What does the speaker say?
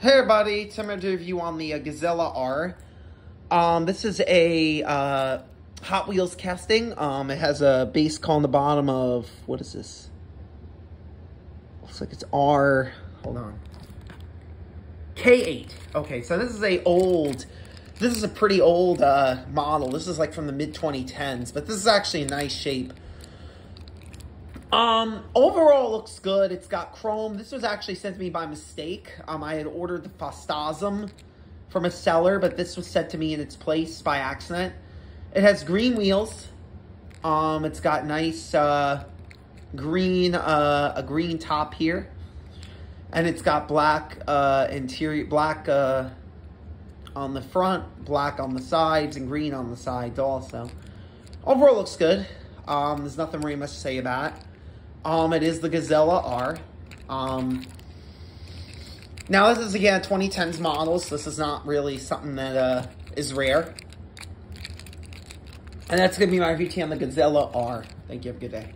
Hey everybody, time to review on the uh, Gazella R. Um, this is a uh, Hot Wheels casting. Um, it has a base car on the bottom of, what is this? Looks like it's R, hold on. K8. Okay, so this is a old, this is a pretty old uh, model. This is like from the mid-2010s, but this is actually a nice shape. Um, overall looks good. It's got chrome. This was actually sent to me by mistake. Um, I had ordered the Phastasm from a seller, but this was sent to me in its place by accident. It has green wheels. Um, it's got nice, uh, green, uh, a green top here. And it's got black, uh, interior, black, uh, on the front, black on the sides, and green on the sides also. Overall looks good. Um, there's nothing really much to say about it. Um, it is the Gazella R. Um, now, this is, again, 2010s models. So this is not really something that uh, is rare. And that's going to be my review on the Gazella R. Thank you. Have a good day.